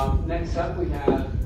Um, next up, we have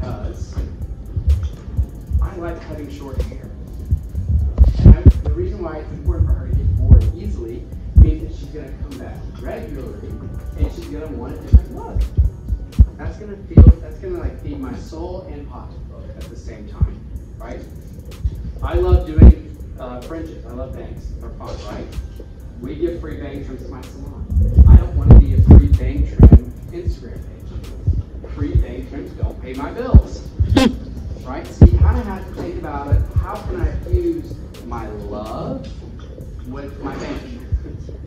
because I like having short hair. And the reason why it's important for her to get bored easily means that she's going to come back regularly and she's going to want a different look. That's going to feel, that's going to like feed my soul and pocketbook at the same time, right? I love doing uh, fringes. I love bangs. They're fun, right? We give free bang trims at my salon. I don't want to be a free bang trim Instagram page. Free trims don't pay my bills right? So you kind of have to think about it. How can I fuse my love with my banking?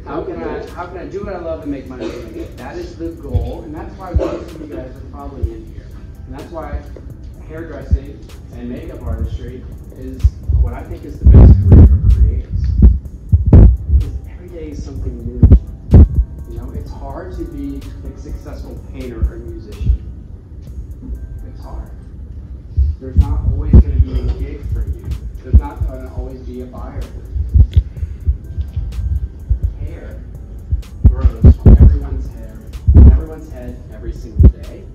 How can I how can I do what I love and make money doing it? That is the goal, and that's why most of you guys are probably in here. And that's why hairdressing and makeup artistry is what I think is the best career for creators. Because every day is something new. You know, it's hard to be a successful painter or musician. Hard there's not always going to be a gig for you. There's not going to always be a buyer you. Hair grows from everyone's hair, from everyone's head every single day,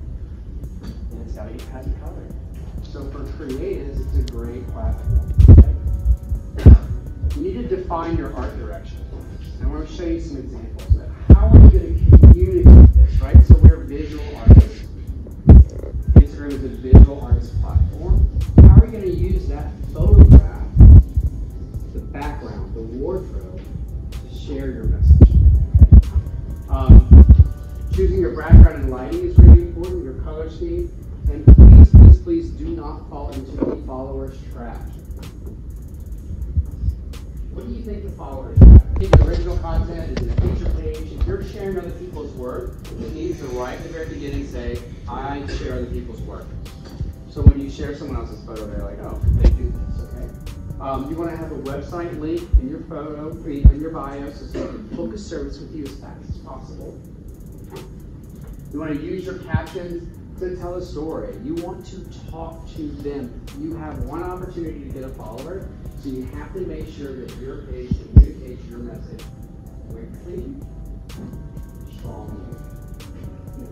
and it's to get cut and colored. So for creatives, it's a great platform. You need to define your art direction. And I'm going to show you some examples how how are we going to communicate this, right? So we're visual artists. Is a visual artist platform. How are we going to use that photograph, the background, the wardrobe, to share your message? Um, choosing your background and lighting is really important, your color scheme. And please, please, please do not fall into the followers trap. What do you think the followers trap? Is original content? Is it a feature page? If you're sharing other people's work, it needs to right at the very beginning say, I share other people's work. So when you share someone else's photo, they're like, oh, they do this, okay? Um, you want to have a website link in your photo, in your bio, so someone can book a service with you as fast as possible. You want to use your captions to tell a story. You want to talk to them. You have one opportunity to get a follower, so you have to make sure that your page communicates your message quickly, strongly.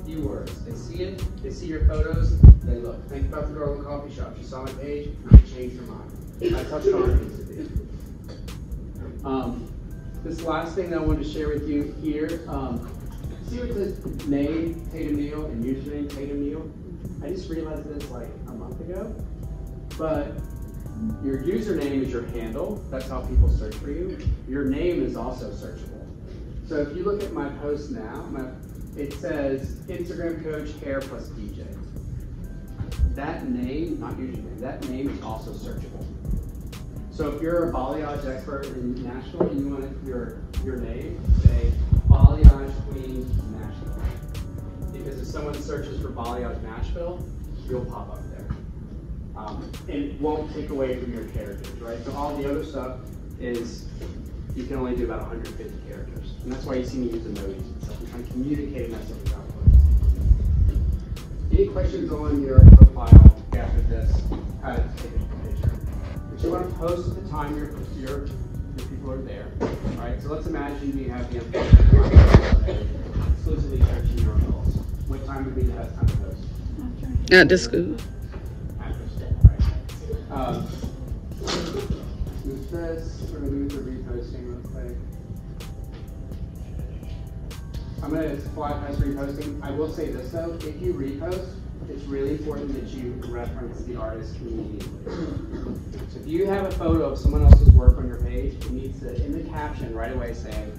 Few words. They see it, they see your photos, they look. Think about the girl in the coffee shop. She saw my page, she changed her mind. I touched on it. Um, this last thing that I wanted to share with you here, um, see what says name Tatum Neal and username Tatum Neal? I just realized this like a month ago. But your username is your handle. That's how people search for you. Your name is also searchable. So if you look at my post now, my, it says Instagram coach hair plus DJ. That name, not username, that name is also searchable. So if you're a balayage expert in Nashville and you want your your name, say balayage queen Nashville. Because if someone searches for balayage Nashville, you'll pop up there. Um, and it won't take away from your characters, right? So all the other stuff is you can only do about 150 characters. And that's why you see me use emojis. I'm trying to communicate a without words. Any questions on your profile after this? How to take a picture. But you want to post at the time your, your, your people are there. All right, so let's imagine you have the exclusively searching your results. What time would be the best time to post? After school. After school, right? Um, I'm gonna fly past reposting. I will say this though, if you repost, it's really important that you reference the artist immediately. So if you have a photo of someone else's work on your page, it needs to, in the caption right away say,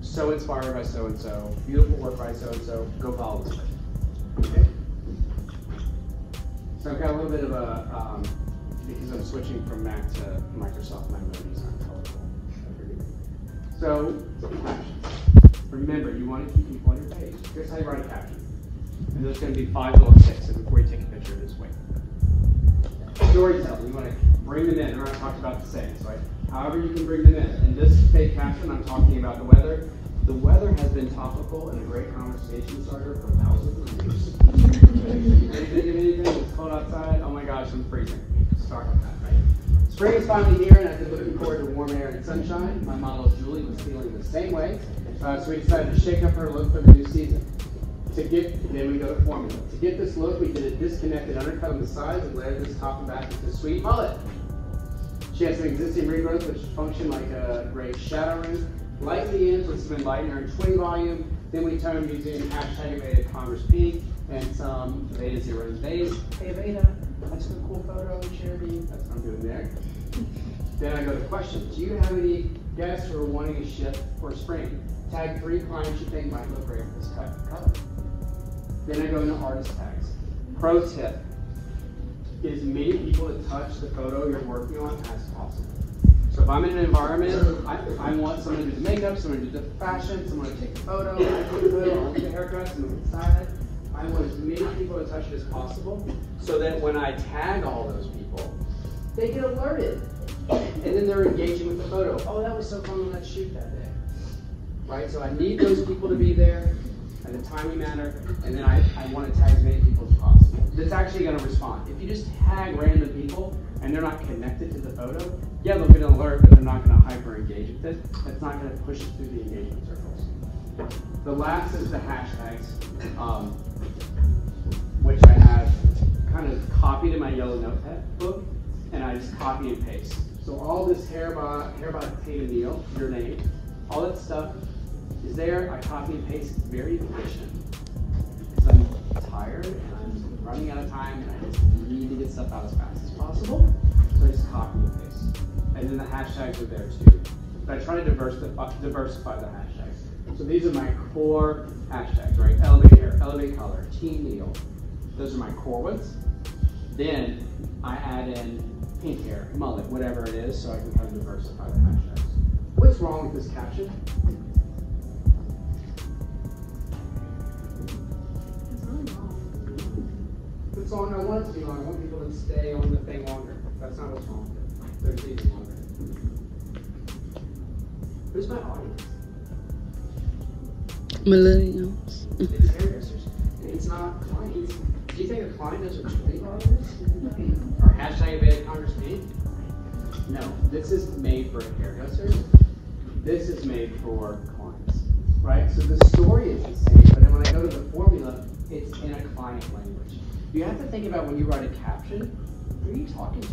so inspired by so and so, beautiful work by so and so, go follow this person. Okay? So I've got a little bit of a, um, because I'm switching from Mac to Microsoft, my emojis aren't colorful. So. Remember, you want to keep people on your page. Here's how you write a caption. And there's going to be five little ticks, before you take a picture, just wait. Storytelling, you want to bring them in. Remember, I talked about the sayings, right? However, you can bring them in. In this fake caption, I'm talking about the weather. The weather has been topical and a great conversation starter for thousands of years. Anything of anything? It's cold outside. Oh my gosh, I'm freezing. Start with that, right? Spring is finally here, and I've been looking forward to warm air and sunshine. My model Julie was feeling the same way, uh, so we decided to shake up her look for the new season. To get, then we go to formula. To get this look, we did a disconnected undercut on the sides and layered this top and back with a sweet mullet. She has an existing regrowth which function like a gray shadow room. Lighten the ends with some enlightener and twin volume. Then we tone using hashtag Aveda Congress Pink and some Aveda Zero Days. Hey Aveda, I took a cool photo and shared it. That's what I'm doing there. Then I go to questions. Do you have any guests who are wanting a shift for spring? Tag three clients you think might look great with this type of color. Then I go into artist tags. Pro tip, get as many people to touch the photo you're working on as possible. So if I'm in an environment, I, I want someone to do the makeup, someone to do the fashion, someone to take the photo, someone to the haircut, someone to style it. I want as many people to touch it as possible so that when I tag all those people, they get alerted. And then they're engaging with the photo. Oh, that was so fun on that shoot that day. Right? So I need those people to be there at a timely manner, and then I, I want to tag as many people as possible. That's actually going to respond. If you just tag random people and they're not connected to the photo, yeah, they'll get an alert, but they're not going to hyper engage with it. That's not going to push it through the engagement circles. The last is the hashtags, um, which I have kind of copied in my yellow notepad book, and I just copy and paste. So all this hair by hair by Tatum Neal, your name, all that stuff is there. I copy and paste. It's very efficient because I'm tired and I'm running out of time and I just need to get stuff out as fast as possible. So I just copy and paste. And then the hashtags are there too. But I try to diversify, diversify the hashtags. So these are my core hashtags, right? Elevate hair, elevate color, teen meal. Those are my core ones. Then I add in pink hair, mullet, whatever it is, so I can kind of diversify the hashtags. What's wrong with this caption? It's long. I want it to be long. I want people to stay on the thing longer. That's not what's wrong with it. They're taking longer. Who's my audience? Millennials. It's hairdressers. It's not clients. Do you think a client does a 20 dollars? Or hashtag Aveda Congress meeting? No, this is made for hairdressers. This is made for clients, right? So the story is the same, but then when I go to the formula, it's in a client language. You have to think about when you write a caption, who are you talking to?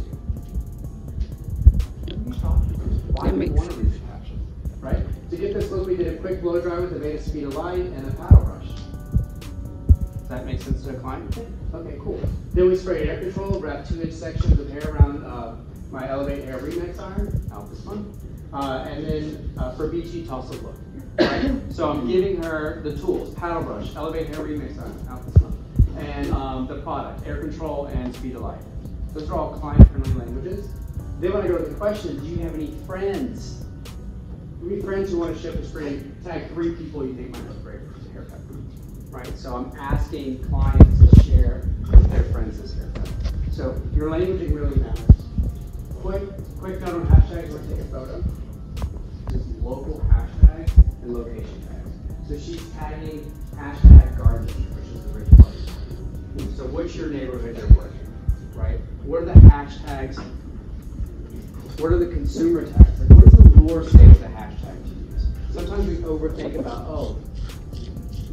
Who are you talking to? Why do you want to read the caption, right? To get this look, we did a quick blow dry with Aveda Speed of Light and a paddle brush. Does that make sense to a client? Okay, cool. Then we sprayed air control, wrapped two inch sections of hair around uh, my Elevate Hair Remix iron, out this month. Uh, and then uh, for beachy Tulsa look. Right? so I'm giving her the tools, paddle brush, Elevate Hair Remix iron, out this month. And um, the product, air control and speed of light. Those are all client friendly languages. Then when I go to the question, do you have any friends? Any friends who want to ship a spray? Tag three people you think might look great for a haircut right? So I'm asking clients to share their friends this haircut. So your languaging really matters. Quick, quick note on hashtags I take a photo. Just local hashtag and location tags. So she's tagging hashtag gardening, So what's your neighborhood you're working, right? What are the hashtags? What are the consumer tags? Like what does the lure say is the hashtag to use? Sometimes we overthink about, oh,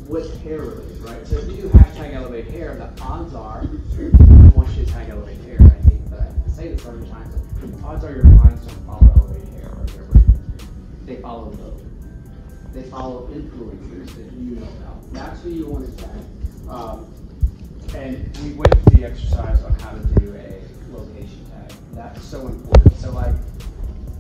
what hair related, right? So if you do hashtag elevate hair, the odds are, I want you to tag elevate hair. I hate that. I say this. But the odds are your clients don't follow elevate hair or hair. They follow Vogue. They follow influencers that you know about. That's who you want to tag. Um, and we went through the exercise on how to do a location tag. That's so important. So like,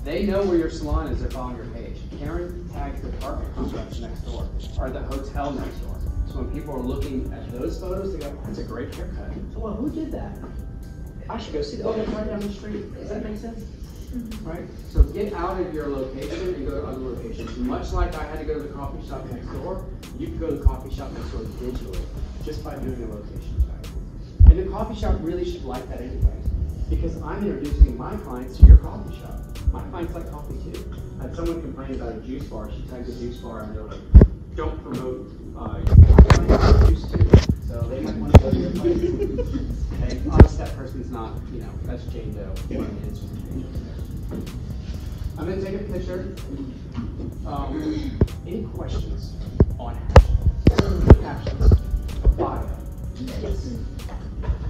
they know where your salon is. They're following your page. Karen tags the apartment complex next door or the hotel next door. So when people are looking at those photos, they go, "That's a great haircut." Well, who did that? I should go see that. Oh, that's right down the street. Does that make sense? Mm-hmm. Right? So get out of your location and go to other locations. Much like I had to go to the coffee shop next door, you can go to the coffee shop next door digitally just by doing a location tag. And the coffee shop really should like that anyway, because I'm introducing my clients to your coffee shop. My clients like coffee too. I had someone complain about a juice bar. She tagged a juice bar and they're like, don't promote uh, your juice too. So they might want to go to your place. Okay, honestly, that person's not, you know, that's Jane Doe. instrumentation. I'm gonna take a picture. Um, any questions on? Captions, Yes.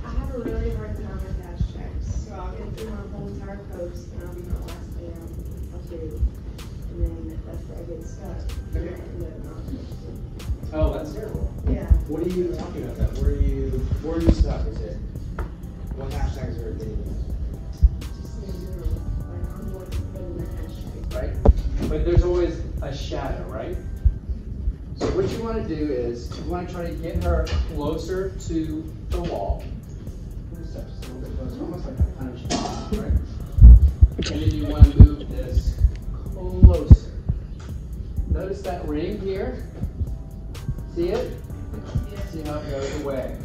I have a really hard time with hashtags, so I'll get through my whole entire post and I'll be my last down, I'll do. And then that's where I get stuck. Okay. And I'll- Oh, that's terrible. Yeah, What are you talking about that? Where are you, where are you stuck? Is it, what hashtags are getting you? just in general, like I'm more interested in the hashtag. right? But there's always a shadow, right? What you want to do is you want to try to get her closer to the wall. And then you want to move this closer. Notice that ring here. See it? See how it goes away.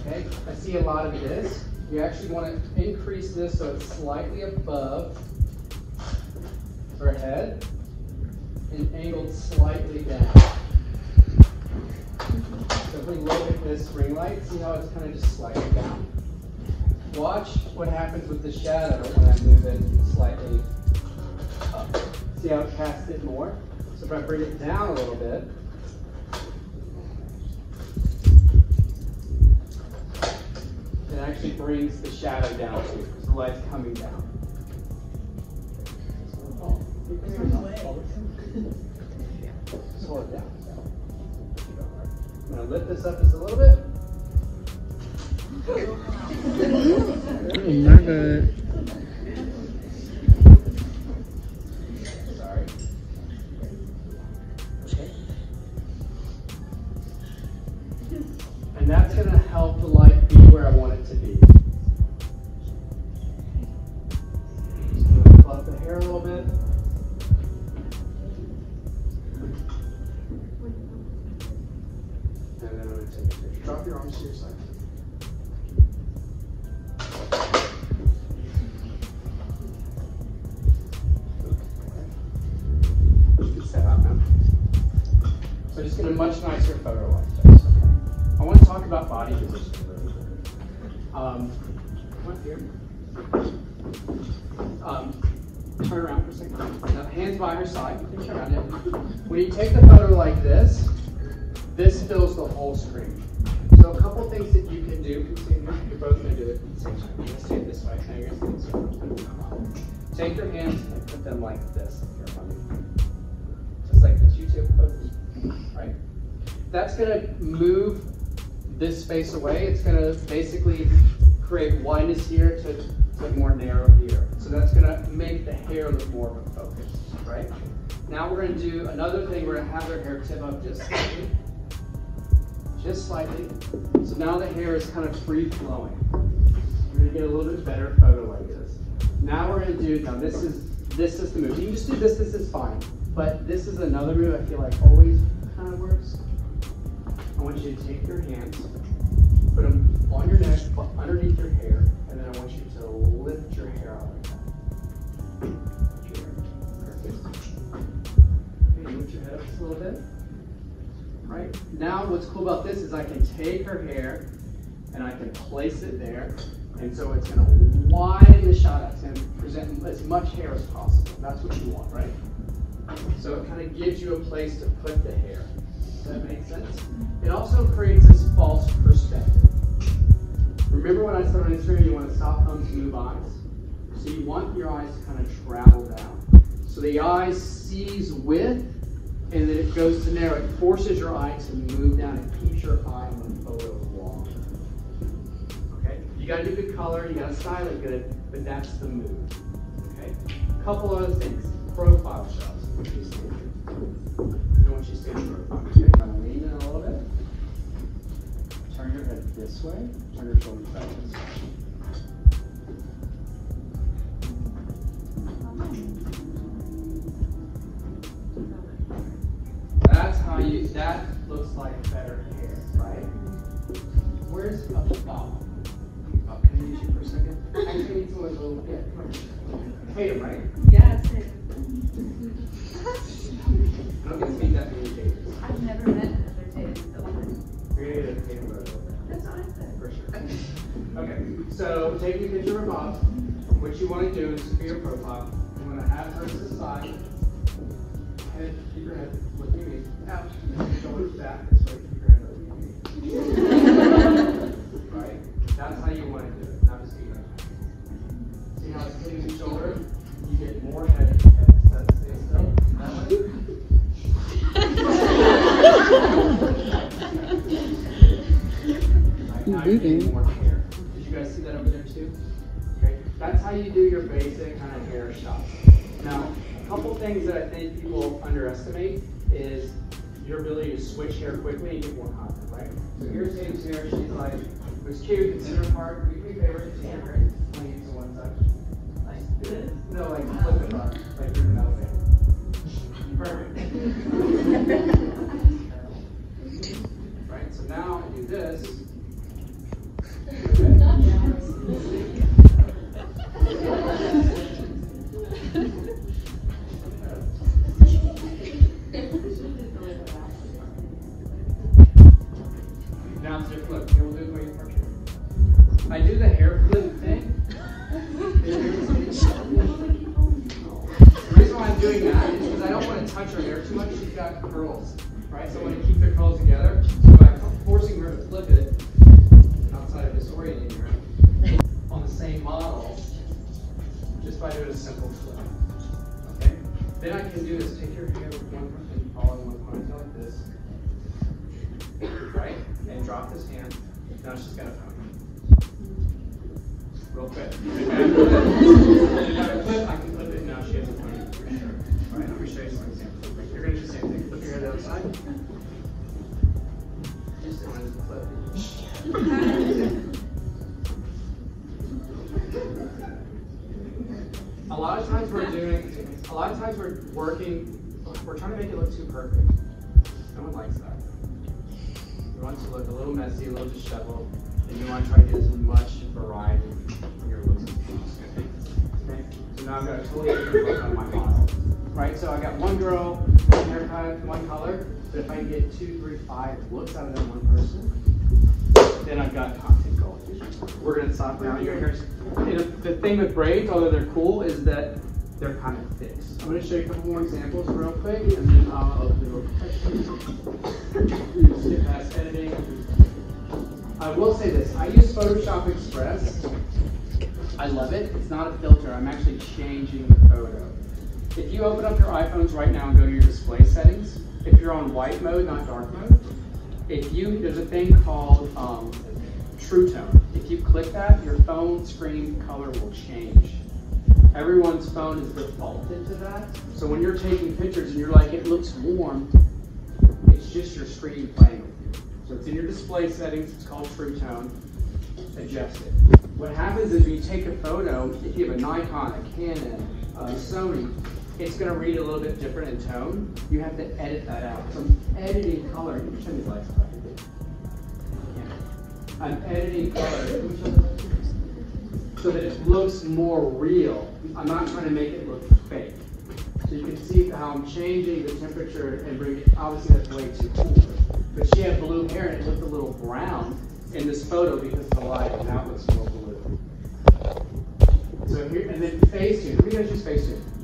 Okay? I see a lot of this. You actually want to increase this so it's slightly above her head and angled slightly down. So if we look at this ring light, see how it's kind of just slightly down? Watch what happens with the shadow when I move it slightly up. See how it casts it more? So if I bring it down a little bit, it actually brings the shadow down too, because the light's coming down. Oh, you can Just hold to lift this up just a little bit. side. You can turn around. When you take the photo like this, this fills the whole screen. So a couple things that you can do. You're both going to do it at the same time. You're going to stand this way. Now you're going to. Take your hands and put them like this. Just like this. You too. Right? That's going to move this space away. It's going to basically create wideness here to, to more narrow here. So that's going to make the hair look more of a focus. Right? Now we're going to do another thing. We're going to have her hair tip up just slightly just slightly. So now the hair is kind of free flowing. We're gonna get a little bit better photo like this. Now we're gonna do, now this is, this is the move. You can just do this, this is fine. But this is another move I feel like always kind of works. I want you to take your hands, put them on your neck, underneath your hair, and then I want you little bit right? Now what's cool about this is I can take her hair and I can place it there. And so it's gonna widen the shot out. Gonna present as much hair as possible. That's what you want, right? So it kind of gives you a place to put the hair. Does that make sense? It also creates this false perspective. Remember when I said on Instagram you want to stop thumbs, move eyes? So you want your eyes to kind of travel down. So the eye sees width and then it goes to narrow. It forces your eye to move down. It keeps your eye on the photo long. Okay? You gotta do good color, you gotta style it good, but that's the move. Okay? Couple other things. Profile shots. I want you to. Stand profile. Lean in a little bit. Turn your head this way. Turn your shoulders back this way. That looks like better hair, right? Where's, oh, Bob? Bob, can I use you for a second? Actually, I need someone a little, yeah, come on. Tatum, right? Yes. I don't get to meet that many Tatums. I've never met another Tatum in life. You're gonna get a Tatum photo. That's what I said. For sure. Okay, so take a picture of Bob. What you want to do is for your profile, you want to have her to the side. Head, keep your head looking at me. Out. Was cute, consider A lot of times we're doing, a lot of times we're working, we're trying to make it look too perfect. No one likes that. You want to look a little messy, a little disheveled, and you want to try to get as much variety in your looks. Okay? So now I've got a totally different look on my model. Right, so I got one girl, one haircut, one color, but if I can get two, three, five looks out of that one person, then I've got content gold. We're gonna stop now. You're hear, the thing with braids, although they're cool, is that they're kind of fixed. I'm gonna show you a couple more examples real quick, and then I'll open the. Skip past editing. I will say this, I use Photoshop Express. I love it. It's not a filter. I'm actually changing the photo. If you open up your iPhones right now and go to your display settings, if you're on white mode, not dark mode, if you there's a thing called um, True Tone. If you click that, your phone screen color will change. Everyone's phone is defaulted to that. So when you're taking pictures and you're like, it looks warm, it's just your screen playing with you. So it's in your display settings, it's called True Tone. Adjust it. What happens is when you take a photo, if you have a Nikon, a Canon, a Sony, it's going to read a little bit different in tone. You have to edit that out. So I'm editing color. You can show me the lights. I'm editing color so that it looks more real. I'm not trying to make it look fake. So you can see how I'm changing the temperature and bring it, obviously that's way too cool. But she had blue hair and it looked a little brown in this photo because of the light and now it looks more blue. So here, and then face Facetune. Who guys use Facetune?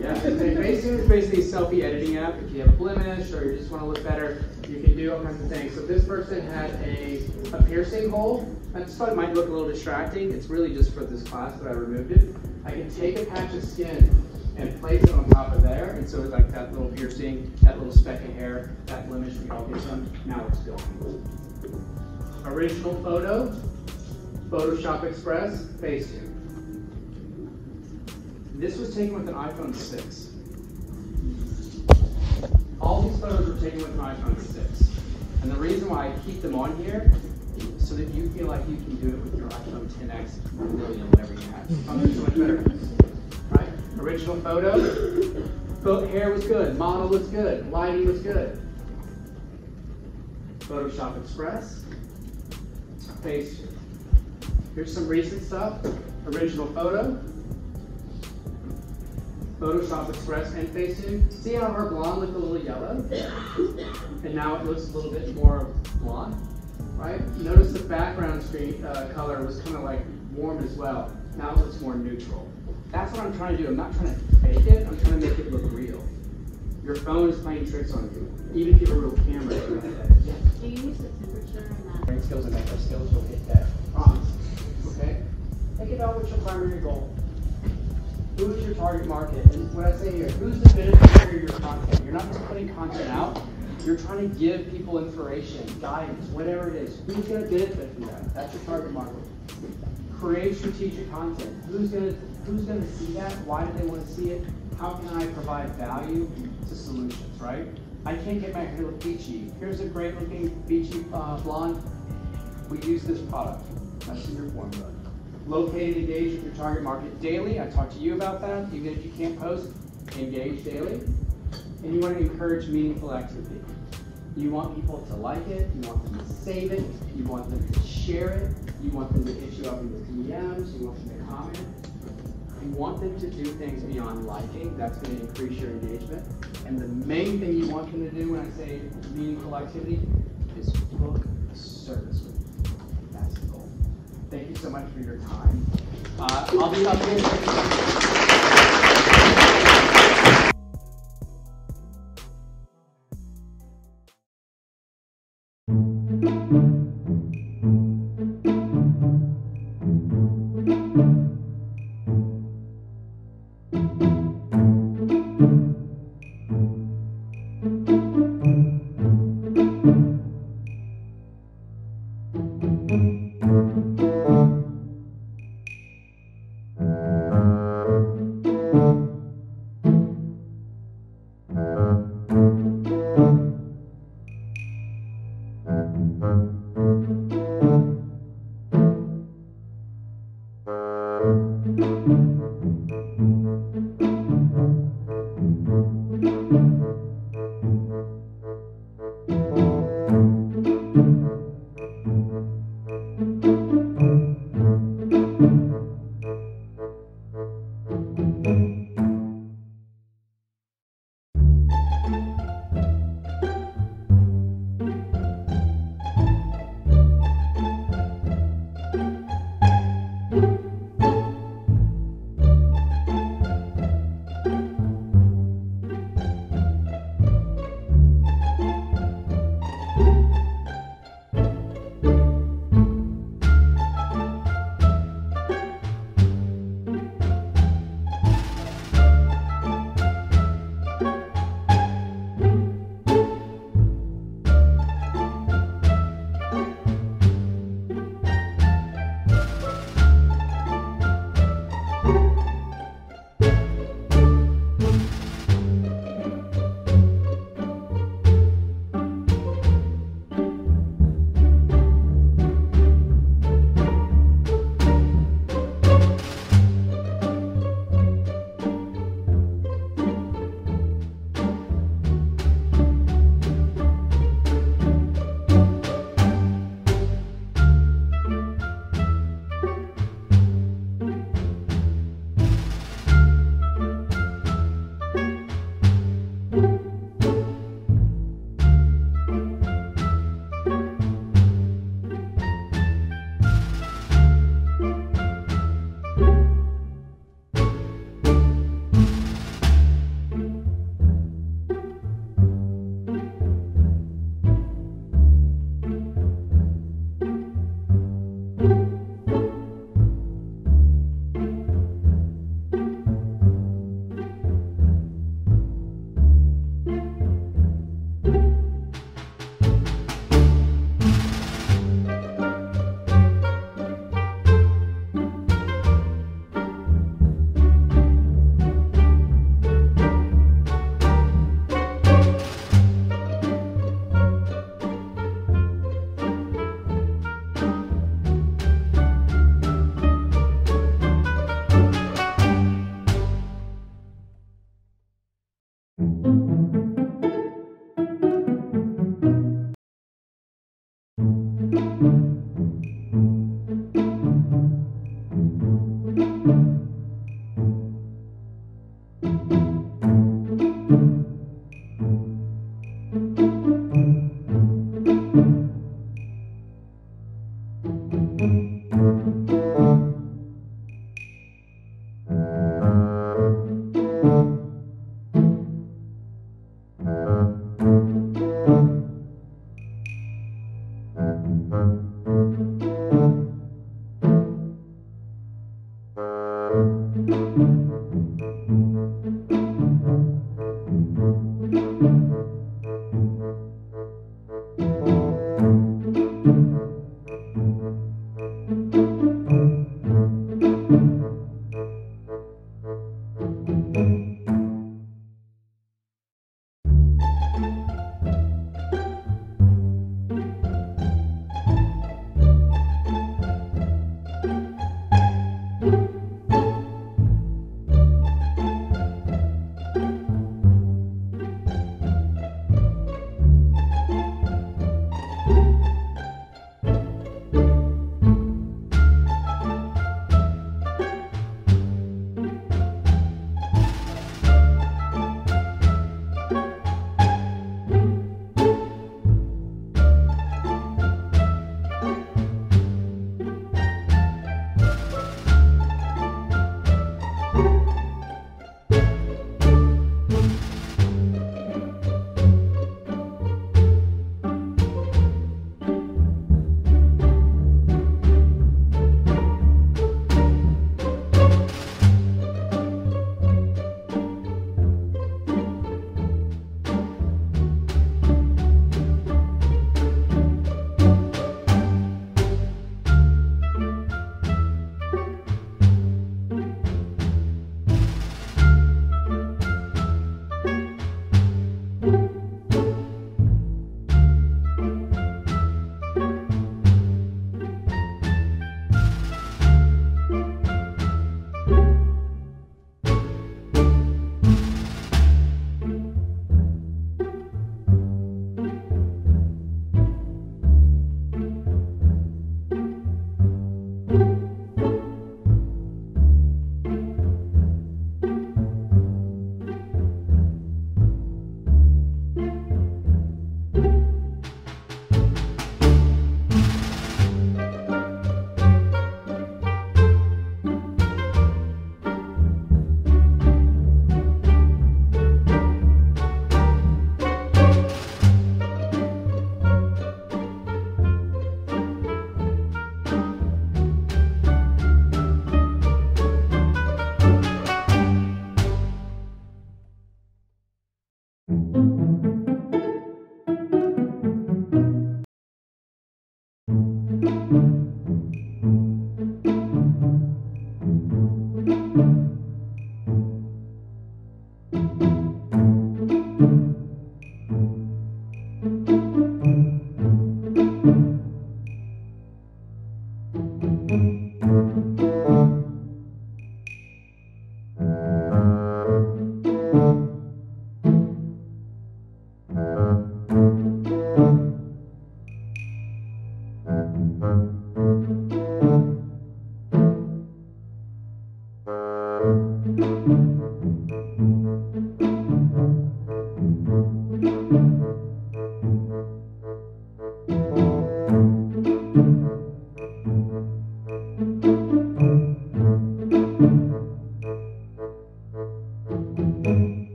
Yeah, Facetune is basically a selfie editing app. If you have a blemish or you just want to look better, you can do all kinds of things. So this person had a, a piercing hole. I just thought it might look a little distracting. It's really just for this class that I removed it. I can take a patch of skin and place it on top of there. And so it's like that little piercing, that little speck of hair, that blemish, we all get some, now it's gone. Original photo, Photoshop Express, Facetune. This was taken with an iPhone 6. All these photos were taken with an iPhone 6. And the reason why I keep them on here so that you feel like you can do it with your iPhone 10X million, whatever you have. Much better. Right? Original photo. Hair was good. Model was good. Lighting was good. Photoshop Express. Face. Here's some recent stuff. Original photo. Photoshop Express and Facetune. See how her blonde looked a little yellow? And now it looks a little bit more blonde, right? Notice the background screen uh, color was kind of like warm as well. Now it looks more neutral. That's what I'm trying to do. I'm not trying to fake it. I'm trying to make it look real. Your phone is playing tricks on you. Even if you have a real camera. Yeah. Do you use the temperature in that? Brain skills and mental skills will hit that. Promise. Okay? Think about what's your primary goal who's your target market? And what I say here, who's the beneficiary of your content? You're not just putting content out, you're trying to give people information, guidance, whatever it is. Who's going to benefit from that? That's your target market. Create strategic content. Who's going to who's going to see that? Why do they want to see it? How can I provide value to solutions, right? I can't get my hair look beachy. Here's a great looking beachy uh, blonde. We use this product. That's in your formula. Locate and engage with your target market daily. I talked to you about that. Even if you can't post, engage daily. And you want to encourage meaningful activity. You want people to like it. You want them to save it. You want them to share it. You want them to hit you up in the DMs. You want them to comment. You want them to do things beyond liking. That's going to increase your engagement. And the main thing you want them to do when I say meaningful activity is book a service Thank you so much for your time. Uh, I'll be up here.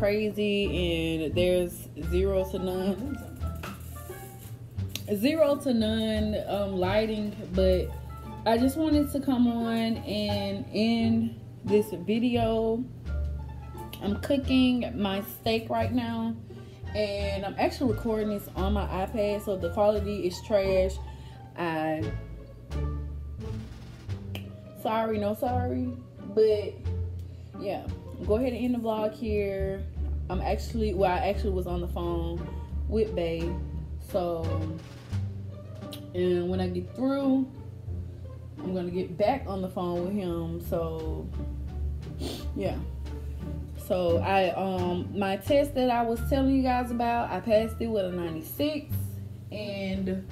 Crazy and there's zero to none. Zero to none um, lighting but i just wanted to come on and end this video. I'm cooking my steak right now and i'm actually recording this on my ipad so the quality is trash. I sorry no sorry but yeah go ahead and end the vlog here i'm actually well i actually was on the phone with babe so and when i get through i'm gonna get back on the phone with him so yeah. So i um my test that i was telling you guys about i passed it with a 96 and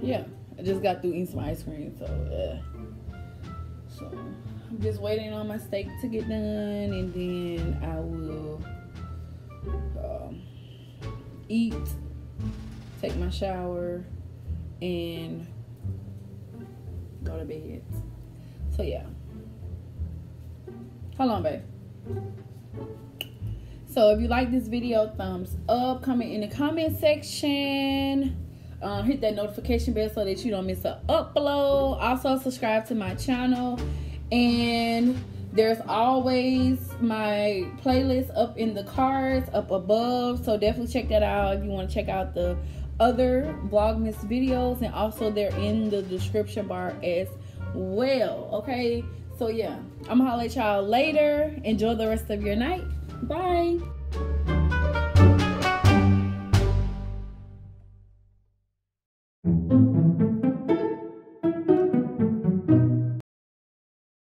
yeah i just got through eating some ice cream so yeah. So i'm just waiting on my steak to get done and then i will um, eat take my shower and go to bed. So yeah. Hold on babe. So if you like this video thumbs up comment in the comment section uh, hit that notification bell so that you don't miss an upload. Also subscribe to my channel and there's always my playlist up in the cards up above. So definitely check that out if you want to check out the other vlogmas videos. And also they're in the description bar as well okay? So yeah i'm gonna holler at y'all later. Enjoy the rest of your night. Bye